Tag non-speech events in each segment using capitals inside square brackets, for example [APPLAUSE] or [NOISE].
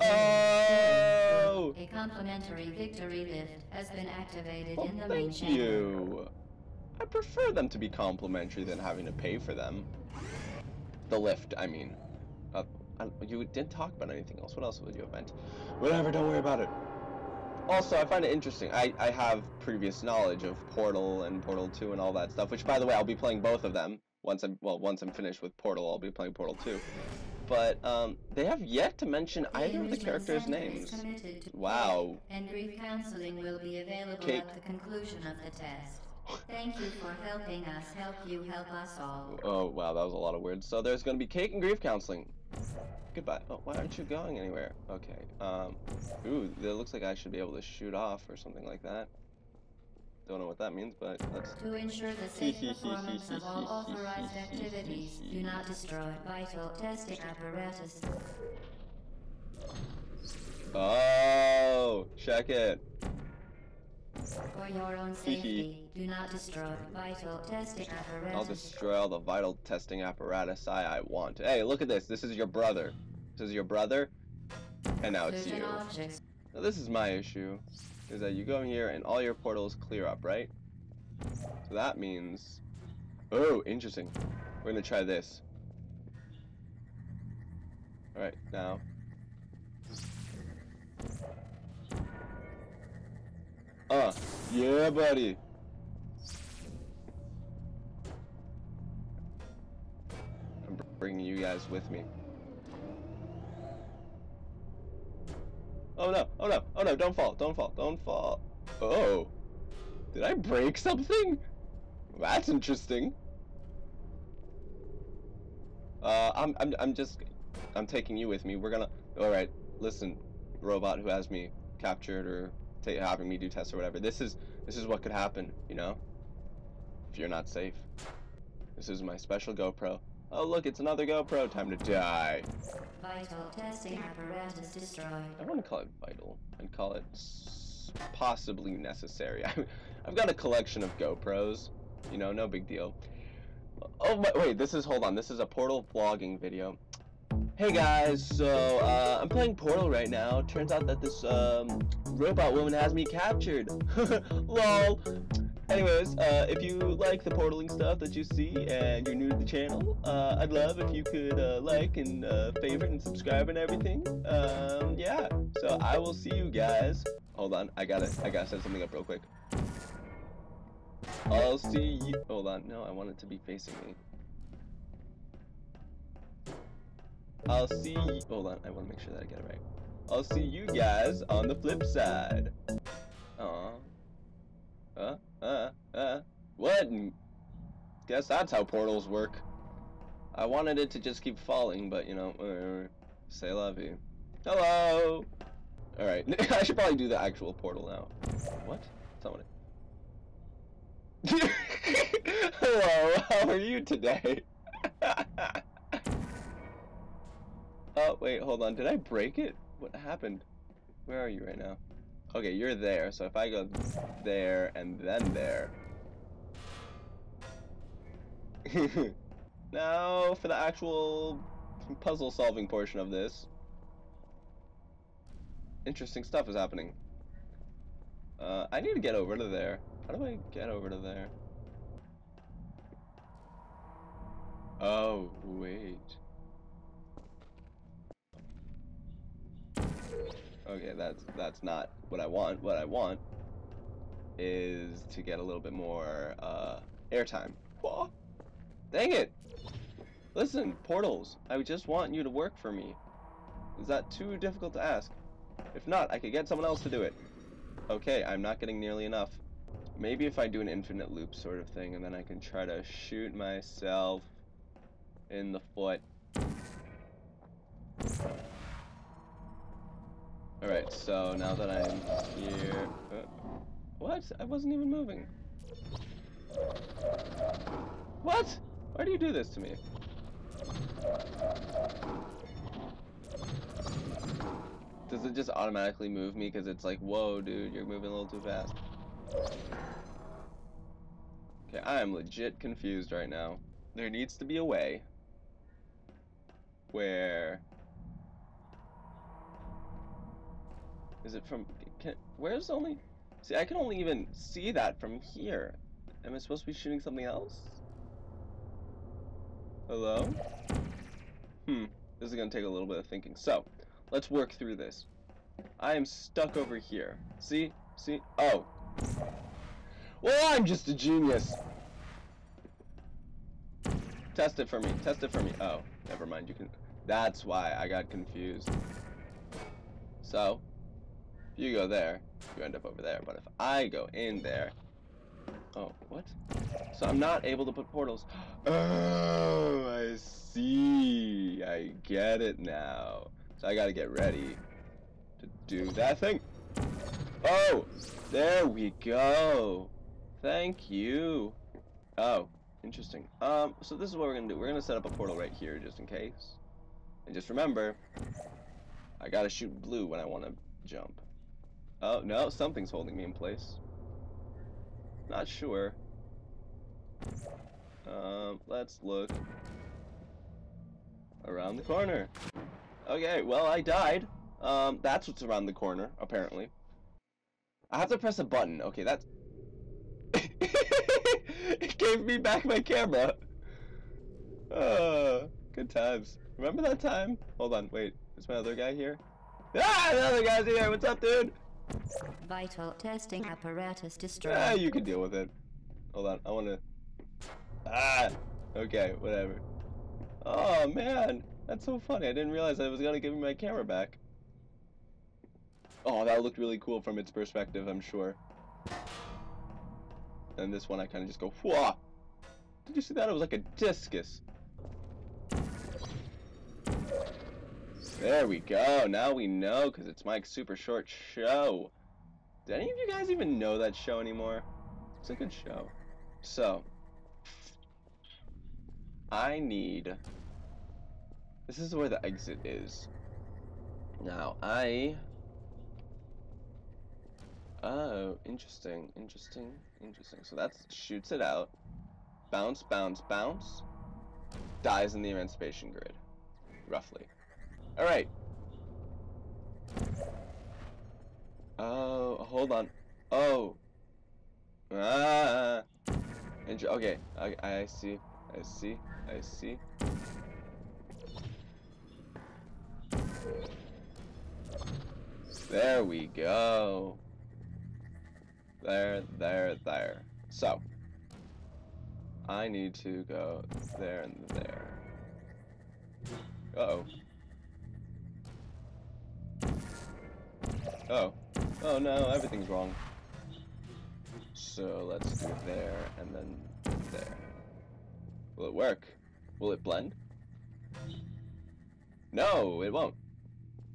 Oh! A complimentary victory lift has been activated Well, in the main thank you. I prefer them to be complimentary than having to pay for them. The lift, I mean. Uh, I, you didn't talk about anything else. What else would you event? Whatever, don't worry about it. Also, I find it interesting. I, I have previous knowledge of Portal and Portal 2 and all that stuff, which, by the way, I'll be playing both of them. Once I'm, well, once I'm finished with Portal, I'll be playing Portal 2. But, um, they have yet to mention either of the characters' names. Wow. And grief counseling will be available Cake. at the conclusion of the test. Thank you for helping us help you help us all. Oh, wow, that was a lot of words. So there's going to be cake and grief counseling. Goodbye. Oh, why aren't you going anywhere? Okay. Um, ooh, it looks like I should be able to shoot off or something like that. Don't know what that means, but let's... To ensure the safe [LAUGHS] performance of all authorized activities, do not destroy vital testing apparatus. Oh, check it. For your own safety, do not destroy vital testing apparatus. I'll destroy all the vital testing apparatus I, I want. Hey, look at this. This is your brother. This is your brother. And now it's you. Now, this is my issue, is that you go in here and all your portals clear up, right? So that means... Oh, interesting. We're gonna try this. Alright, now. Uh, yeah, buddy. I'm bringing you guys with me. Oh no, oh no, oh no, don't fall, don't fall, don't fall. Oh. Did I break something? That's interesting. Uh, I'm, I'm, I'm just, I'm taking you with me. We're gonna, alright, listen, robot who has me captured or having me do tests or whatever. This is, this is what could happen, you know? If you're not safe. This is my special GoPro. Oh look, it's another GoPro. Time to die. vital testing apparatus destroyed. I want to call it vital I'd call it possibly necessary. [LAUGHS] I've got a collection of GoPros, you know, no big deal. Oh, but wait, this is, hold on, this is a Portal vlogging video. Hey guys, so uh, I'm playing Portal right now. Turns out that this um, robot woman has me captured. [LAUGHS] Lol. Anyways, uh, if you like the portaling stuff that you see and you're new to the channel, uh, I'd love if you could uh, like and uh, favorite and subscribe and everything. Um, yeah. So I will see you guys. Hold on, I gotta, I gotta set something up real quick. I'll see you. Hold on, no, I want it to be facing me. I'll see. Hold on, I want to make sure that I get it right. I'll see you guys on the flip side. Aw. Uh, uh, uh. What? Guess that's how portals work. I wanted it to just keep falling, but you know. Say love you. Hello! Alright, [LAUGHS] I should probably do the actual portal now. What? Someone. [LAUGHS] Hello, how are you today? [LAUGHS] oh, wait, hold on. Did I break it? What happened? Where are you right now? Okay, you're there, so if I go there and then there. [LAUGHS] now for the actual puzzle solving portion of this. Interesting stuff is happening. Uh, I need to get over to there. How do I get over to there? Oh, wait. Okay, that's that's not what I want. What I want is to get a little bit more uh, airtime. Whoa. Dang it! Listen, portals. I just want you to work for me. Is that too difficult to ask? If not, I could get someone else to do it. Okay, I'm not getting nearly enough. Maybe if I do an infinite loop sort of thing, and then I can try to shoot myself in the foot. Alright, so now that I'm here... Uh, what? I wasn't even moving. What? Why do you do this to me? Does it just automatically move me because it's like, whoa, dude, you're moving a little too fast? Okay, I am legit confused right now. there needs to be a way where is it from can, where's only see I can only even see that from here am I supposed to be shooting something else hello hmm this is gonna take a little bit of thinking so let's work through this I am stuck over here see see oh well I'm just a genius Test it for me. Test it for me. Oh, never mind. You can. That's why I got confused. So, you go there, you end up over there. But if I go in there, oh, what? So I'm not able to put portals. [GASPS] Oh, I see. I get it now. So I gotta get ready to do that thing. Oh, there we go. Thank you. Oh, Interesting. Um, so this is what we're gonna do. We're gonna set up a portal right here just in case. And just remember, I gotta shoot blue when I wanna jump. Oh, no, something's holding me in place. Not sure. Um, let's look around the corner. Okay, well, I died. Um, that's what's around the corner, apparently. I have to press a button. Okay, that's... [LAUGHS] it gave me back my camera. Uh, good times. Remember that time? Hold on, wait. Is my other guy here? Ah, the other guy's here. What's up, dude? Vital testing apparatus destroyed. Ah, you can deal with it. Hold on, I want to. Ah, okay, whatever. Oh man, that's so funny. I didn't realize I was gonna give me my camera back. Oh, that looked really cool from its perspective, I'm sure. And this one I kind of just go, Whoa! Did you see that? It was like a discus. There we go. Now we know because it's Mike's super short show. Do any of you guys even know that show anymore? It's a good show. So, I need. This is where the exit is. Now, I Oh, interesting, interesting, interesting. So that shoots it out. Bounce, bounce, bounce. Dies in the emancipation grid. Roughly. Alright. Oh, hold on. Oh. Ah. Okay, I, I see. I see. I see. There we go. There, there, there. So, I need to go there and there. Uh oh. Oh. Oh no, everything's wrong. So let's do there and then there. Will it work? Will it blend? No, it won't.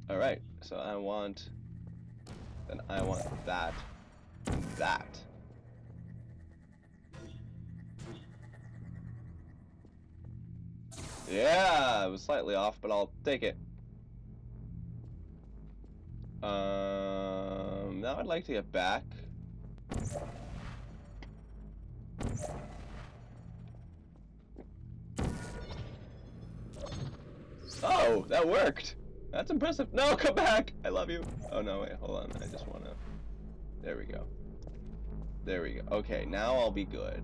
Alright, so I want... Then I want that that. Yeah, it was slightly off, but I'll take it. Um, now I'd like to get back. Oh, that worked. That's impressive. No, come back. I love you. Oh, no, wait, hold on. I just want to... There we go. There we go. Okay, now I'll be good.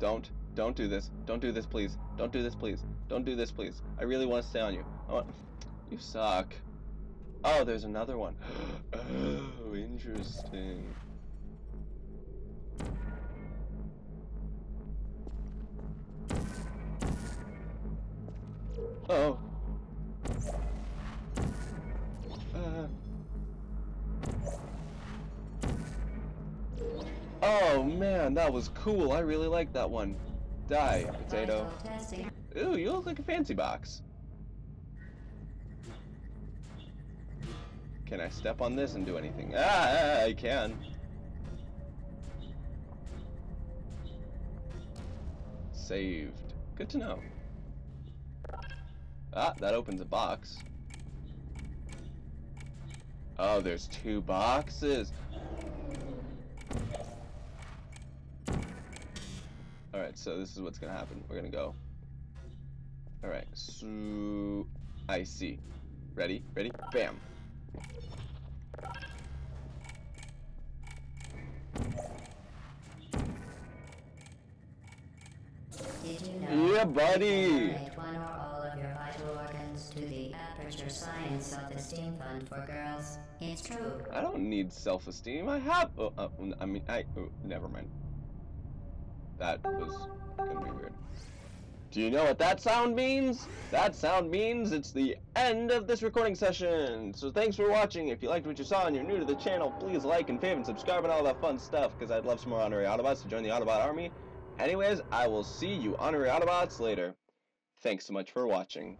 Don't. Don't do this. Don't do this, please. Don't do this, please. Don't do this, please. I really want to stay on you. Want... You suck. Oh, there's another one. [GASPS] oh, interesting. Oh. Uh. Oh man, that was cool. I really like that one. Die, potato. Ooh, you look like a fancy box. Can I step on this and do anything? Ah, I can. Saved. Good to know. Ah, that opens a box. Oh, there's two boxes. Alright, so this is what's gonna happen. We're gonna go. Alright, so I see. Ready? Ready? Bam. Did you know? Yeah, buddy. You can donate one or all of your vital organs to the Aperture Science Self-Esteem Fund for Girls. It's true. I don't need self-esteem. I have. Oh, uh, I mean, I. Oh, never mind. That was gonna be weird. Do you know what that sound means? That sound means it's the end of this recording session. So thanks for watching. If you liked what you saw and you're new to the channel, please like and favorite and subscribe and all that fun stuff. Because I'd love some more honorary Autobots to join the Autobot army. Anyways, I will see you honorary Autobots later. Thanks so much for watching.